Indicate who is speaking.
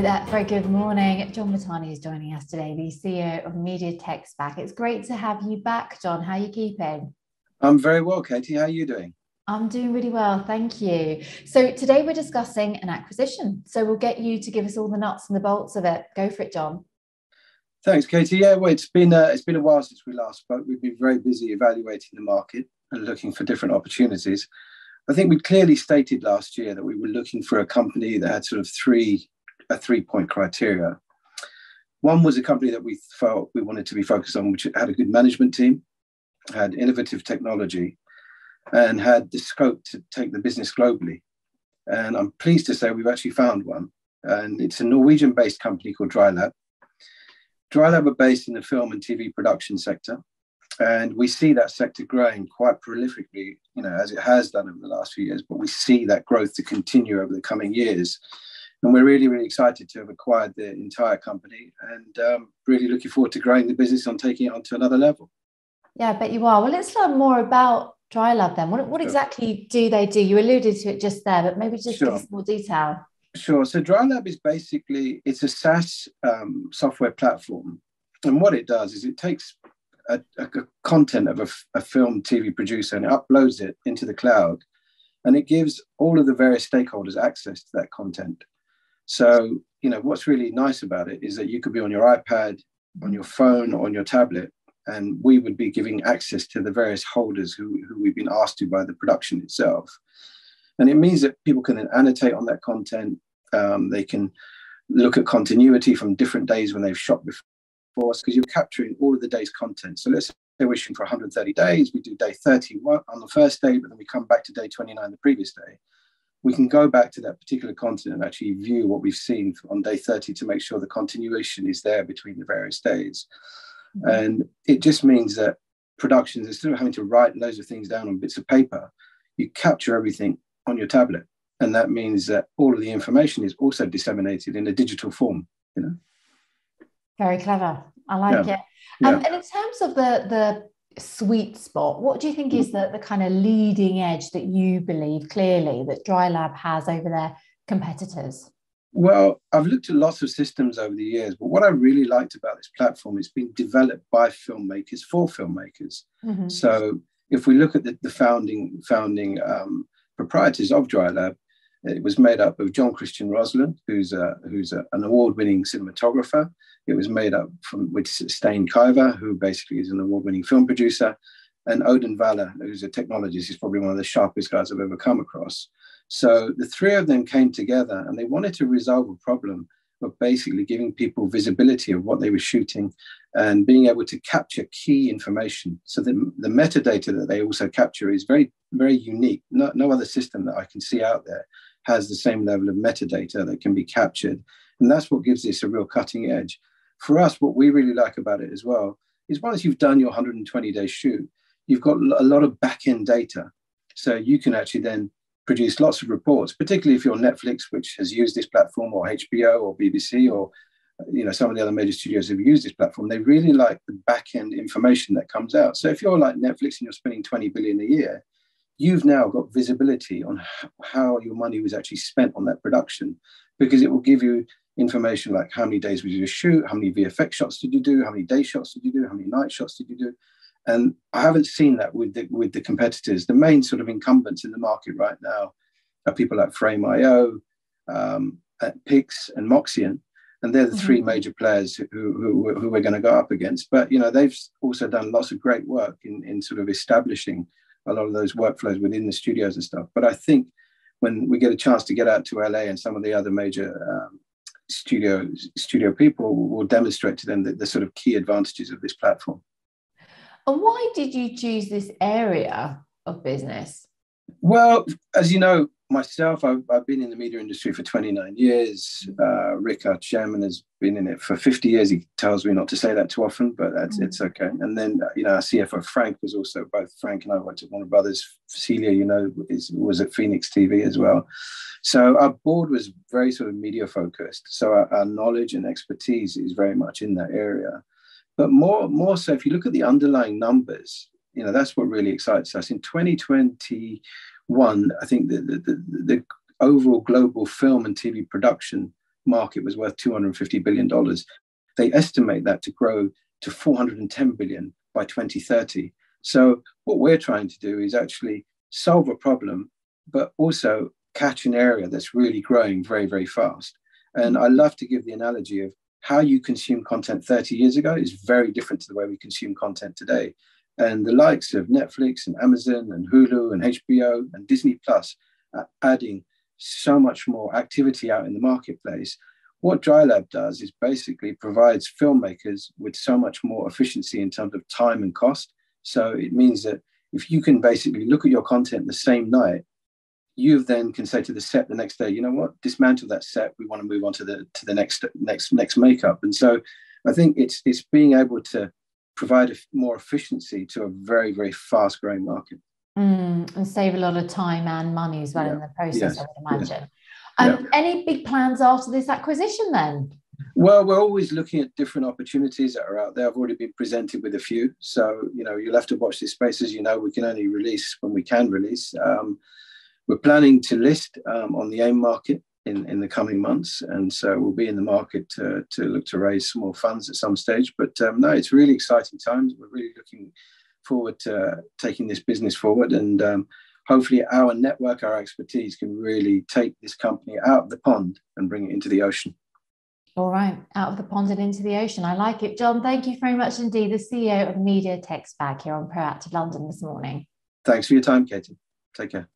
Speaker 1: Hello there, very good morning. John Mahtani is joining us today, the CEO of Media Tech SPAC. It's great to have you back, John. How are you keeping?
Speaker 2: I'm very well, Katie. How are you doing?
Speaker 1: I'm doing really well, thank you. So today we're discussing an acquisition. So we'll get you to give us all the nuts and the bolts of it. Go for it, John.
Speaker 2: Thanks, Katie. Yeah, well, it's been uh, it's been a while since we last spoke. We've been very busy evaluating the market and looking for different opportunities. I think we clearly stated last year that we were looking for a company that had sort of three a three point criteria. One was a company that we felt we wanted to be focused on, which had a good management team, had innovative technology, and had the scope to take the business globally. And I'm pleased to say we've actually found one. And it's a Norwegian based company called DryLab. DryLab are based in the film and TV production sector. And we see that sector growing quite prolifically, you know, as it has done over the last few years, but we see that growth to continue over the coming years. And we're really, really excited to have acquired the entire company and um, really looking forward to growing the business and taking it on to another level.
Speaker 1: Yeah, I bet you are. Well, let's learn more about DryLab then. What, what sure. exactly do they do? You alluded to it just there, but maybe just sure. give us more detail.
Speaker 2: Sure. So DryLab is basically it's a SaaS um, software platform, and what it does is it takes a, a content of a, a, film TV producer and it uploads it into the cloud, and it gives all of the various stakeholders access to that content. So you know what's really nice about it is that you could be on your iPad, on your phone, on your tablet, and we would be giving access to the various holders who, who we've been asked to by the production itself. And it means that people can then annotate on that content. Um, they can look at continuity from different days when they've shot before us because you're capturing all of the day's content. So let's say we're wishing for 130 days. We do day 31 on the first day, but then we come back to day 29 the previous day. We can go back to that particular continent and actually view what we've seen on day 30 to make sure the continuation is there between the various days. Mm-hmm. And it just means that productions, instead of having to write loads of things down on bits of paper, you capture everything on your tablet. And that means that all of the information is also disseminated in a digital form, you know.
Speaker 1: Very clever. I like yeah. it. Um, yeah. And in terms of the the sweet spot, what do you think is the, the kind of leading edge that you believe clearly that DryLab has over their competitors?
Speaker 2: Well, I've looked at lots of systems over the years, but what I really liked about this platform is being developed by filmmakers for filmmakers. Mm-hmm. So if we look at the, the founding founding um, proprietors of DryLab, it was made up of John Christian Roslund, who's a, who's a, an award-winning cinematographer. It was made up from with Stein Kaiva, who basically is an award-winning film producer, and Odin Valle, who's a technologist. He's probably one of the sharpest guys I've ever come across. So the three of them came together and they wanted to resolve a problem of basically giving people visibility of what they were shooting and being able to capture key information. So the, the metadata that they also capture is very, very unique. No, no other system that I can see out there has the same level of metadata that can be captured. And that's what gives this a real cutting edge. For us, what we really like about it as well is once you've done your 120 day shoot, you've got a lot of back end data. So you can actually then produce lots of reports, particularly if you're Netflix, which has used this platform, or HBO, or BBC, or you know some of the other major studios have used this platform. They really like the back end information that comes out. So if you're like Netflix and you're spending 20 billion a year, you've now got visibility on how your money was actually spent on that production, because it will give you information like how many days did you shoot, how many VFX shots did you do, how many day shots did you do, how many night shots did you do. And I haven't seen that with the, with the competitors. The main sort of incumbents in the market right now are people like Frame.io, um, Pix, and Moxion. And they're the mm-hmm. three major players who, who, who we're going to go up against. But, you know, they've also done lots of great work in, in sort of establishing a lot of those workflows within the studios and stuff. But I think when we get a chance to get out to LA and some of the other major um, studio studio people will demonstrate to them the, the sort of key advantages of this platform.
Speaker 1: And why did you choose this area of business?
Speaker 2: Well, as you know, myself, I've, I've been in the media industry for 29 years. Uh, Rick, our chairman, has been in it for 50 years. He tells me not to say that too often, but that's, mm. it's okay. And then, uh, you know, our CFO, Frank, was also both Frank and I worked at Warner Brothers. Celia, you know, is, was at Phoenix TV as well. So our board was very sort of media focused. So our, our knowledge and expertise is very much in that area. But more, more so, if you look at the underlying numbers, you know, that's what really excites us. In 2021, I think the, the, the, the overall global film and TV production market was worth $250 billion. They estimate that to grow to 410 billion by 2030. So what we're trying to do is actually solve a problem, but also catch an area that's really growing very, very fast. And I love to give the analogy of how you consume content 30 years ago is very different to the way we consume content today. And the likes of Netflix and Amazon and Hulu and HBO and Disney Plus are adding so much more activity out in the marketplace. What DryLab does is basically provides filmmakers with so much more efficiency in terms of time and cost. So it means that if you can basically look at your content the same night you then can say to the set the next day, you know what, dismantle that set. We want to move on to the to the next next next makeup. And so I think it's it's being able to provide a, more efficiency to a very very fast growing market.
Speaker 1: Mm, and save a lot of time and money as well yeah. in the process, yes. I would imagine. Yes. Um, yeah. Any big plans after this acquisition then?
Speaker 2: Well, we're always looking at different opportunities that are out there. I've already been presented with a few. So, you know, you'll have to watch this space. As you know, we can only release when we can release. Um, we're planning to list um, on the AIM market in, in the coming months. And so we'll be in the market to, to look to raise some more funds at some stage. But um, no, it's really exciting times. We're really looking forward to taking this business forward. And um, hopefully, our network, our expertise can really take this company out of the pond and bring it into the ocean.
Speaker 1: All right, out of the pond and into the ocean. I like it. John, thank you very much indeed, the CEO of Media Tech SPAC here on Proactive London this morning.
Speaker 2: Thanks for your time, Katie. Take care.